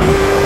Woo!